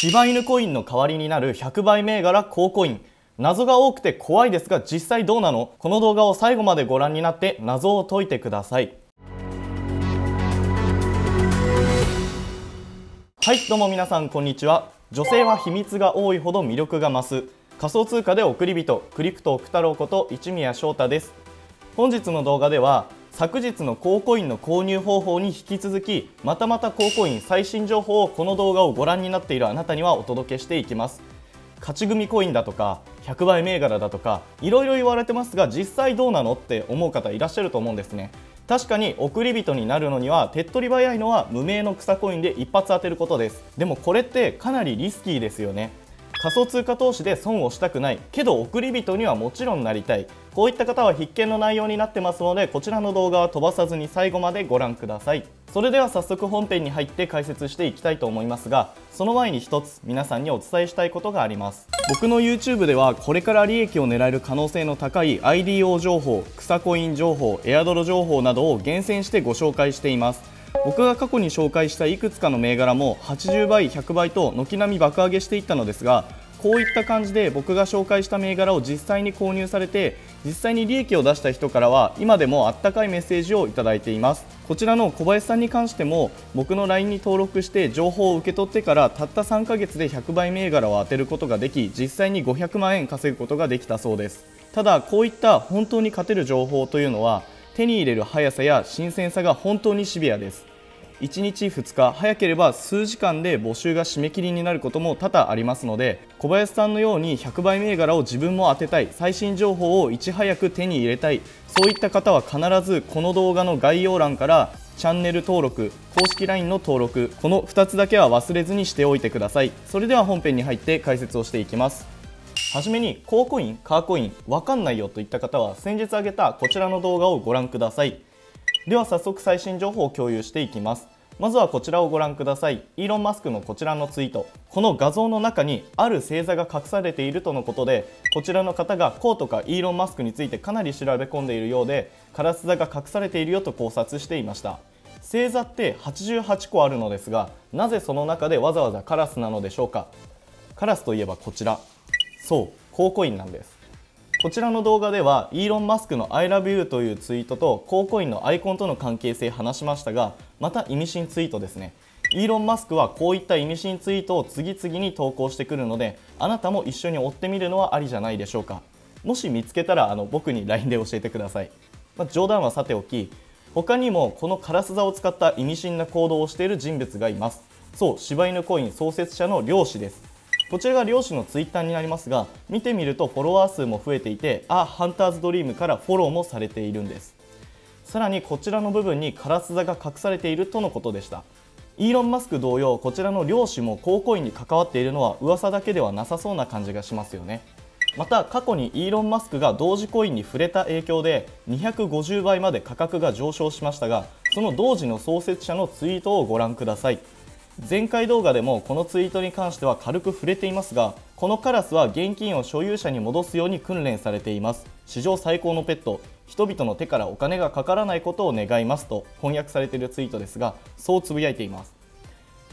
柴犬コインの代わりになる100倍銘柄高コイン謎が多くて怖いですが実際どうなの？この動画を最後までご覧になって謎を解いてください。はいどうも皆さんこんにちは。女性は秘密が多いほど魅力が増す。仮想通貨で送り人クリプト奥太郎こと一宮翔太です。本日の動画では昨日の高コインの購入方法に引き続きまたまた高コイン最新情報をこの動画をご覧になっているあなたにはお届けしていきます。勝ち組コインだとか100倍銘柄だとかいろいろ言われてますが実際どうなのって思う方いらっしゃると思うんですね。確かに送り人になるのには手っ取り早いのは無名の草コインで一発当てることです。でもこれってかなりリスキーですよね。仮想通貨投資で損をしたくないけど送り人にはもちろんなりたい。こういった方は必見の内容になってますのでこちらの動画は飛ばさずに最後までご覧ください。それでは早速本編に入って解説していきたいと思いますがその前に一つ皆さんにお伝えしたいことがあります。僕の YouTube ではこれから利益を狙える可能性の高い IDO 情報草コイン情報エアドロ情報などを厳選してご紹介しています。僕が過去に紹介したいくつかの銘柄も80倍、100倍と軒並み爆上げしていったのですがこういった感じで僕が紹介した銘柄を実際に購入されて実際に利益を出した人からは今でもあったかいメッセージをいただいています。こちらの小林さんに関しても僕の LINE に登録して情報を受け取ってからたった3ヶ月で100倍銘柄を当てることができ実際に500万円稼ぐことができたそうです。ただこういった本当に勝てる情報というのは手に入れる速さや新鮮さが本当にシビアです。1日2日早ければ数時間で募集が締め切りになることも多々ありますので小林さんのように100倍銘柄を自分も当てたい最新情報をいち早く手に入れたいそういった方は必ずこの動画の概要欄からチャンネル登録公式 LINE の登録この2つだけは忘れずにしておいてください。それでは本編に入って解説をしていきます。はじめに高コイン、カーコインわかんないよといった方は先日挙げたこちらの動画をご覧ください。では早速最新情報を共有していきます。まずはこちらをご覧ください。イーロン・マスクのこちらのツイートこの画像の中にある星座が隠されているとのことでこちらの方がこうとかイーロン・マスクについてかなり調べ込んでいるようでカラス座が隠されているよと考察していました。星座って88個あるのですがなぜその中でわざわざカラスなのでしょうか？カラスといえばこちら。そう高コインなんです。こちらの動画ではイーロン・マスクの ILOVEYOU というツイートと高コインのアイコンとの関係性話しましたがまた意味深ツイートですね。イーロン・マスクはこういった意味深ツイートを次々に投稿してくるのであなたも一緒に追ってみるのはありじゃないでしょうか。もし見つけたらあの僕に LINE で教えてください、まあ、冗談はさておき他にもこのカラス座を使った意味深な行動をしている人物がいます。そう柴犬コイン創設者の漁師です。こちらが漁師のツイッターになりますが見てみるとフォロワー数も増えていてあハンターズドリームからフォローもされているんです。さらにこちらの部分にカラス座が隠されているとのことでした。イーロン・マスク同様こちらの漁師も高コインに関わっているのは噂だけではなさそうな感じがしますよね。また過去にイーロン・マスクが同時コインに触れた影響で250倍まで価格が上昇しましたがその同時の創設者のツイートをご覧ください。前回動画でもこのツイートに関しては軽く触れていますがこのカラスは現金を所有者に戻すように訓練されています。史上最高のペット。人々の手からお金がかからないことを願いますと翻訳されているツイートですがそうつぶやいています。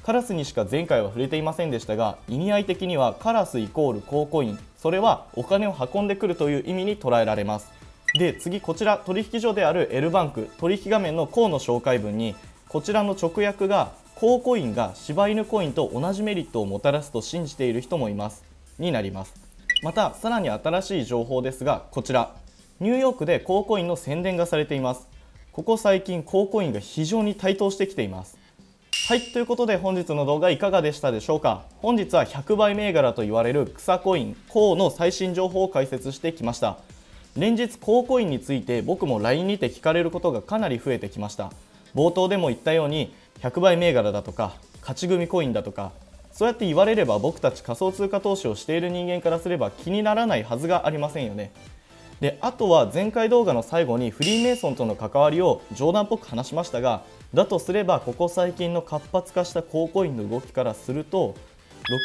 カラスにしか前回は触れていませんでしたが意味合い的にはカラスイコール高コインそれはお金を運んでくるという意味に捉えられます。で次こちら。取引所である L バンク。取引画面の項の紹介文にこちらの直訳が高コインが柴犬コインと同じメリットをもたらすと信じている人もいます。になります。またさらに新しい情報ですがこちら。ニューヨークで高コインの宣伝がされています。ここ最近高コインが非常に台頭してきています。はいということで本日の動画いかがでしたでしょうか？本日は100倍銘柄と言われる草コイン高の最新情報を解説してきました。連日高コインについて僕も LINE にて聞かれることがかなり増えてきました。冒頭でも言ったように100倍銘柄だとか勝ち組コインだとかそうやって言われれば僕たち仮想通貨投資をしている人間からすれば気にならないはずがありませんよね。であとは前回動画の最後にフリーメイソンとの関わりを冗談っぽく話しましたがだとすればここ最近の活発化した高コインの動きからすると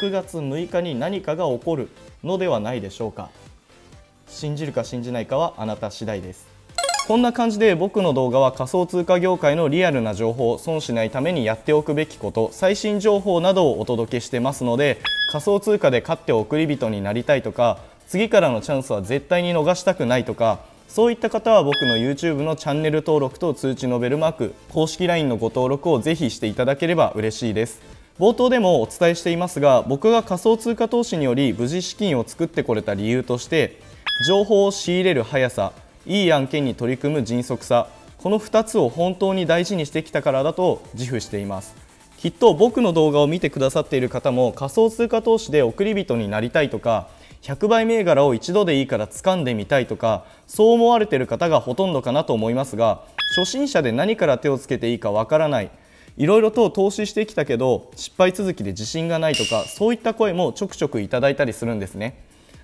6月6日に何かが起こるのではないでしょうか。信じるか信じないかはあなた次第です。こんな感じで僕の動画は仮想通貨業界のリアルな情報損しないためにやっておくべきこと最新情報などをお届けしてますので仮想通貨で勝って送り人になりたいとか次からのチャンスは絶対に逃したくないとかそういった方は僕の YouTube のチャンネル登録と通知のベルマーク公式 LINE のご登録をぜひしていただければ嬉しいです。冒頭でもお伝えしていますが僕が仮想通貨投資により無事資金を作ってこれた理由として情報を仕入れる速さいい案件に取り組む迅速さこの2つを本当に大事にしてきたからだと自負しています。きっと僕の動画を見てくださっている方も仮想通貨投資で送り人になりたいとか100倍銘柄を一度でいいから掴んでみたいとかそう思われている方がほとんどかなと思いますが初心者で何から手をつけていいかわからない。いろいろと投資してきたけど失敗続きで自信がないとかそういった声もちょくちょくいただいたりするんですね。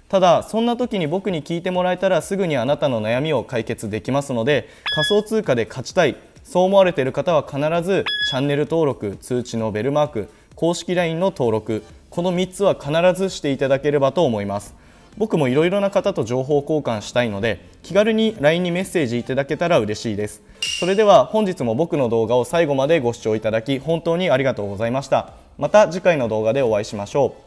ただそんな時に僕に聞いてもらえたらすぐにあなたの悩みを解決できますので仮想通貨で勝ちたいそう思われている方は必ずチャンネル登録通知のベルマーク公式 LINE の登録この3つは必ずしていただければと思います。僕もいろいろな方と情報交換したいので気軽に LINE にメッセージいただけたら嬉しいです。それでは本日も僕の動画を最後までご視聴いただき本当にありがとうございました。また次回の動画でお会いしましょう。